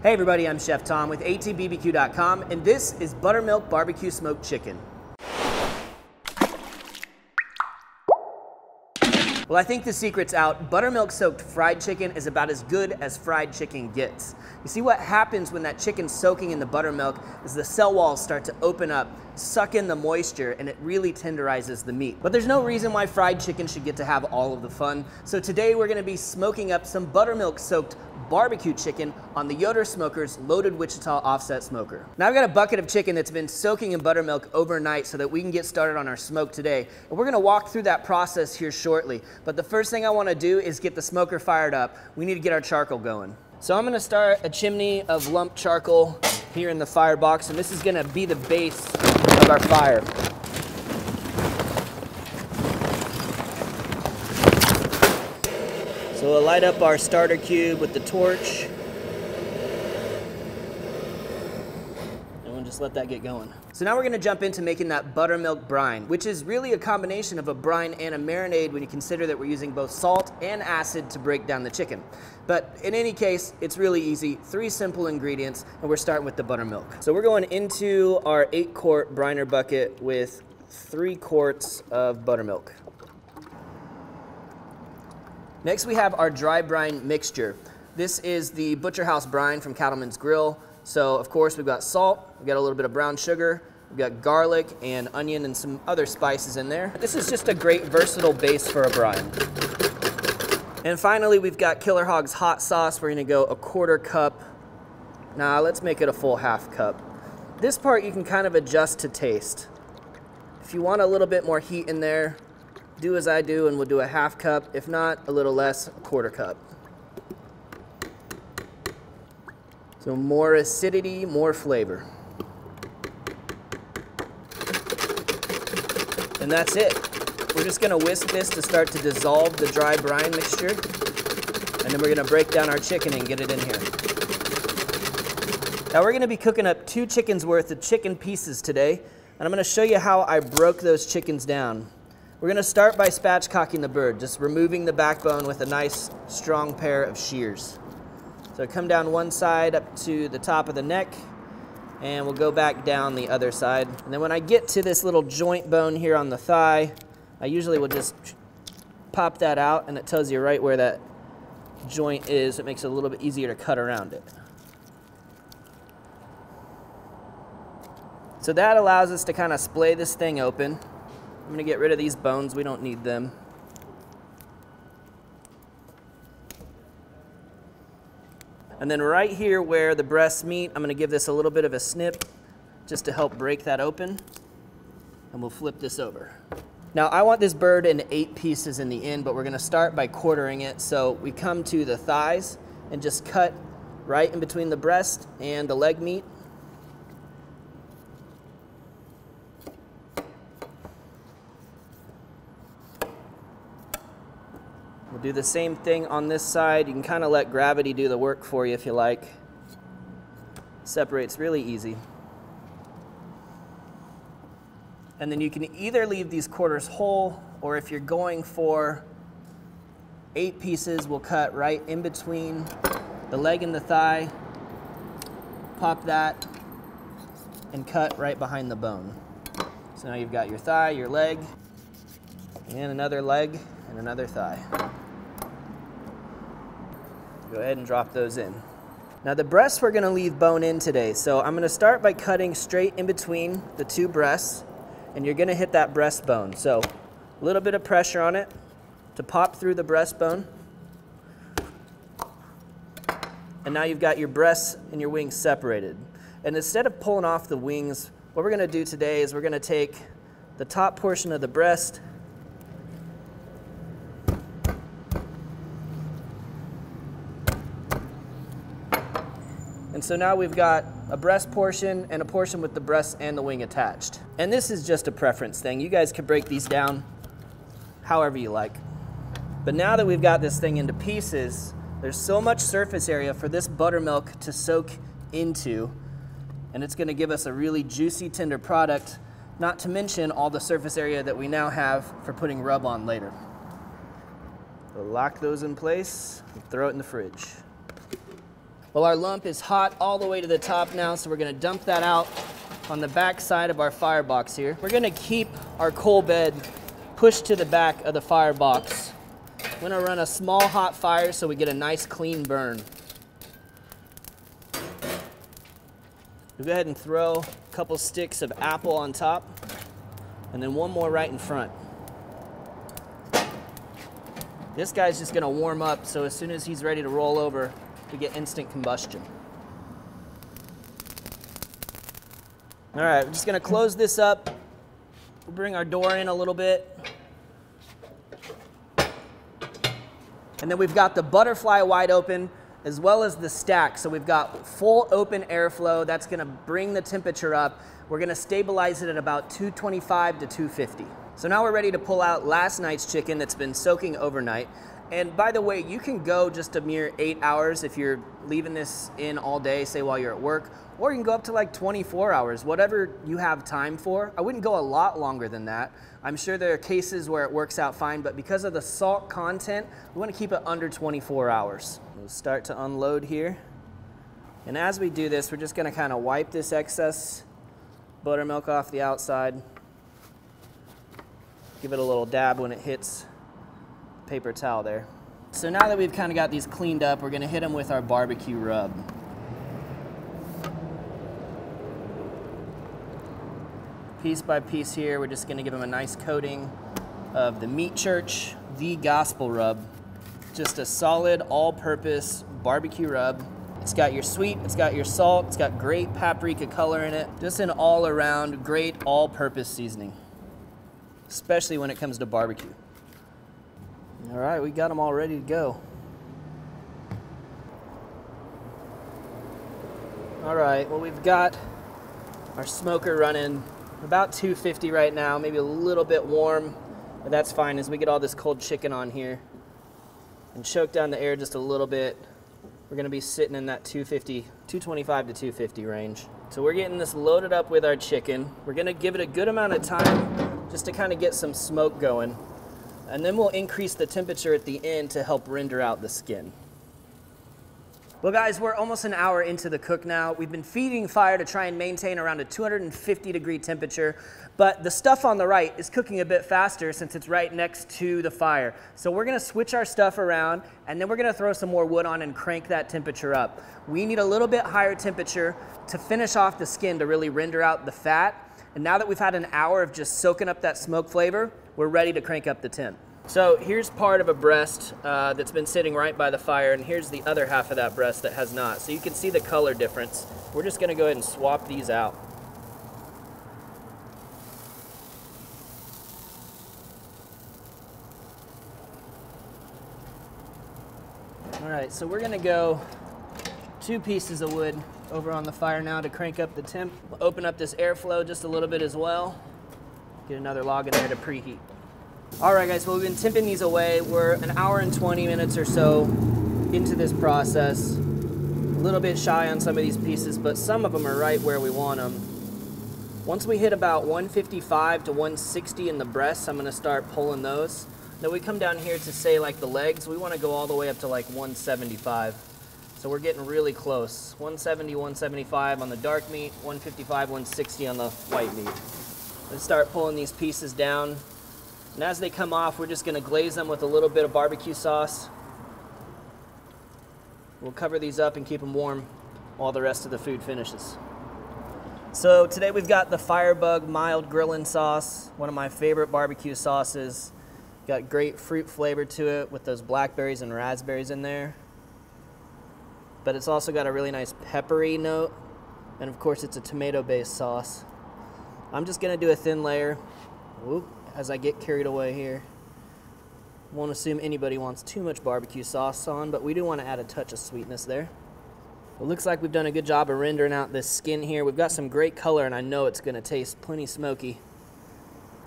Hey everybody, I'm Chef Tom with atbbq.com and this is Buttermilk Barbecue Smoked Chicken. Well, I think the secret's out. Buttermilk soaked fried chicken is about as good as fried chicken gets. You see what happens when that chicken's soaking in the buttermilk is the cell walls start to open up, suck in the moisture, and it really tenderizes the meat. But there's no reason why fried chicken should get to have all of the fun. So today we're gonna be smoking up some buttermilk soaked barbecue chicken on the Yoder Smokers Loaded Wichita Offset Smoker. Now I've got a bucket of chicken that's been soaking in buttermilk overnight so that we can get started on our smoke today. And we're gonna walk through that process here shortly. But the first thing I wanna do is get the smoker fired up. We need to get our charcoal going. So I'm gonna start a chimney of lump charcoal here in the firebox, and this is gonna be the base of our fire. So we'll light up our starter cube with the torch. And we'll just let that get going. So now we're gonna jump into making that buttermilk brine, which is really a combination of a brine and a marinade when you consider that we're using both salt and acid to break down the chicken. But in any case, it's really easy. Three simple ingredients, and we're starting with the buttermilk. So we're going into our eight quart briner bucket with three quarts of buttermilk. Next we have our dry brine mixture. This is the Butcher House brine from Cattleman's Grill. So of course we've got salt, we've got a little bit of brown sugar, we've got garlic and onion and some other spices in there. This is just a great versatile base for a brine. And finally we've got Killer Hog's hot sauce. We're gonna go a quarter cup. Nah, let's make it a full half cup. This part you can kind of adjust to taste. If you want a little bit more heat in there, do as I do and we'll do a half cup. If not, a little less, a quarter cup. So more acidity, more flavor. And that's it. We're just gonna whisk this to start to dissolve the dry brine mixture. And then we're gonna break down our chicken and get it in here. Now we're gonna be cooking up two chickens worth of chicken pieces today. And I'm gonna show you how I broke those chickens down. We're gonna start by spatchcocking the bird, just removing the backbone with a nice strong pair of shears. So come down one side up to the top of the neck, and we'll go back down the other side. And then when I get to this little joint bone here on the thigh, I usually will just pop that out and it tells you right where that joint is. It makes it a little bit easier to cut around it. So that allows us to kind of splay this thing open. I'm gonna get rid of these bones, we don't need them. And then right here where the breasts meet, I'm gonna give this a little bit of a snip just to help break that open. And we'll flip this over. Now I want this bird in eight pieces in the end, but we're gonna start by quartering it. So we come to the thighs and just cut right in between the breast and the leg meat. We'll do the same thing on this side. You can kind of let gravity do the work for you if you like. Separates really easy. And then you can either leave these quarters whole, or if you're going for eight pieces, we'll cut right in between the leg and the thigh, pop that, and cut right behind the bone. So now you've got your thigh, your leg, and another leg, and another thigh. Go ahead and drop those in. Now the breasts we're gonna leave bone in today. So I'm gonna start by cutting straight in between the two breasts and you're gonna hit that breastbone. So a little bit of pressure on it to pop through the breastbone. And now you've got your breasts and your wings separated. And instead of pulling off the wings, what we're gonna do today is we're gonna take the top portion of the breast And so now we've got a breast portion and a portion with the breast and the wing attached. And this is just a preference thing. You guys can break these down however you like. But now that we've got this thing into pieces, there's so much surface area for this buttermilk to soak into, and it's gonna give us a really juicy, tender product, not to mention all the surface area that we now have for putting rub on later. So lock those in place, throw it in the fridge. Well, our lump is hot all the way to the top now, so we're gonna dump that out on the back side of our firebox here. We're gonna keep our coal bed pushed to the back of the firebox. I'm gonna run a small hot fire so we get a nice clean burn. We'll go ahead and throw a couple sticks of apple on top and then one more right in front. This guy's just gonna warm up so as soon as he's ready to roll over, we get instant combustion. All right, we're just gonna close this up. We'll bring our door in a little bit. And then we've got the butterfly wide open as well as the stack. So we've got full open airflow. That's gonna bring the temperature up. We're gonna stabilize it at about 225 to 250. So now we're ready to pull out last night's chicken that's been soaking overnight. And by the way, you can go just a mere eight hours if you're leaving this in all day, say while you're at work, or you can go up to like 24 hours, whatever you have time for. I wouldn't go a lot longer than that. I'm sure there are cases where it works out fine, but because of the salt content, we want to keep it under 24 hours. We'll start to unload here. And as we do this, we're just going to kind of wipe this excess buttermilk off the outside. Give it a little dab when it hits paper towel there. So now that we've kind of got these cleaned up, we're gonna hit them with our barbecue rub. Piece by piece here, we're just gonna give them a nice coating of the Meat Church, the Gospel Rub. Just a solid, all-purpose barbecue rub. It's got your sweet, it's got your salt, it's got great paprika color in it. Just an all-around great all-purpose seasoning, especially when it comes to barbecue. All right, we got them all ready to go. All right, well we've got our smoker running about 250 right now, maybe a little bit warm, but that's fine as we get all this cold chicken on here and choke down the air just a little bit. We're gonna be sitting in that 250, 225 to 250 range. So we're getting this loaded up with our chicken. We're gonna give it a good amount of time just to kind of get some smoke going. And then we'll increase the temperature at the end to help render out the skin. Well guys, we're almost an hour into the cook now. We've been feeding fire to try and maintain around a 250 degree temperature, but the stuff on the right is cooking a bit faster since it's right next to the fire. So we're gonna switch our stuff around and then we're gonna throw some more wood on and crank that temperature up. We need a little bit higher temperature to finish off the skin to really render out the fat. And now that we've had an hour of just soaking up that smoke flavor, we're ready to crank up the temp. So here's part of a breast uh, that's been sitting right by the fire, and here's the other half of that breast that has not. So you can see the color difference. We're just gonna go ahead and swap these out. All right, so we're gonna go two pieces of wood over on the fire now to crank up the temp. Open up this airflow just a little bit as well. Get another log in there to preheat. All right, guys, well, we've been temping these away. We're an hour and 20 minutes or so into this process. A little bit shy on some of these pieces, but some of them are right where we want them. Once we hit about 155 to 160 in the breasts, I'm gonna start pulling those. Then we come down here to say like the legs, we wanna go all the way up to like 175. So we're getting really close. 170, 175 on the dark meat, 155, 160 on the white meat. Let's start pulling these pieces down. And as they come off, we're just gonna glaze them with a little bit of barbecue sauce. We'll cover these up and keep them warm while the rest of the food finishes. So today we've got the Firebug mild grilling sauce, one of my favorite barbecue sauces. Got great fruit flavor to it with those blackberries and raspberries in there. But it's also got a really nice peppery note. And of course it's a tomato-based sauce. I'm just gonna do a thin layer as I get carried away here. Won't assume anybody wants too much barbecue sauce on, but we do want to add a touch of sweetness there. It looks like we've done a good job of rendering out this skin here. We've got some great color and I know it's gonna taste plenty smoky.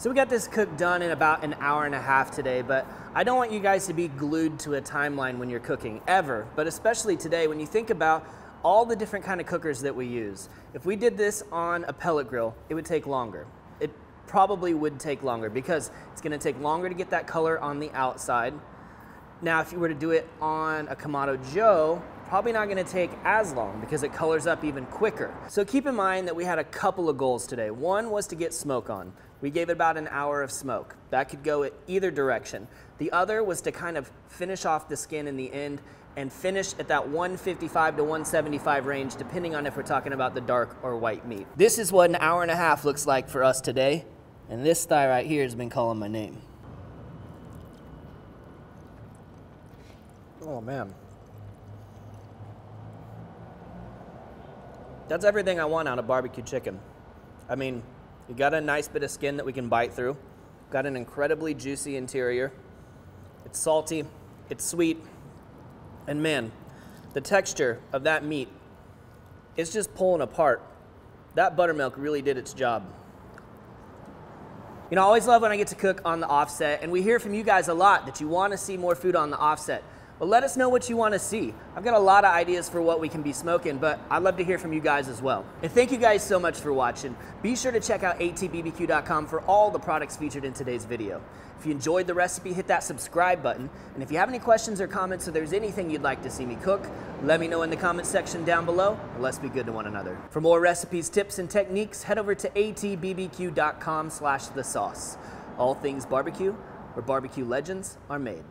So we got this cooked done in about an hour and a half today, but I don't want you guys to be glued to a timeline when you're cooking, ever. But especially today, when you think about all the different kind of cookers that we use. If we did this on a pellet grill, it would take longer. It probably would take longer because it's gonna take longer to get that color on the outside. Now, if you were to do it on a Kamado Joe, probably not gonna take as long because it colors up even quicker. So keep in mind that we had a couple of goals today. One was to get smoke on. We gave it about an hour of smoke. That could go either direction. The other was to kind of finish off the skin in the end and finish at that 155 to 175 range, depending on if we're talking about the dark or white meat. This is what an hour and a half looks like for us today. And this thigh right here has been calling my name. Oh man. That's everything I want out of barbecue chicken. I mean, you got a nice bit of skin that we can bite through. Got an incredibly juicy interior. It's salty, it's sweet, and man, the texture of that meat, it's just pulling apart. That buttermilk really did its job. You know, I always love when I get to cook on the offset, and we hear from you guys a lot that you want to see more food on the offset. But let us know what you want to see. I've got a lot of ideas for what we can be smoking, but I'd love to hear from you guys as well. And thank you guys so much for watching. Be sure to check out atbbq.com for all the products featured in today's video. If you enjoyed the recipe, hit that subscribe button. And if you have any questions or comments or there's anything you'd like to see me cook, let me know in the comment section down below, and let's be good to one another. For more recipes, tips, and techniques, head over to atbbq.com slash the sauce. All things barbecue, where barbecue legends are made.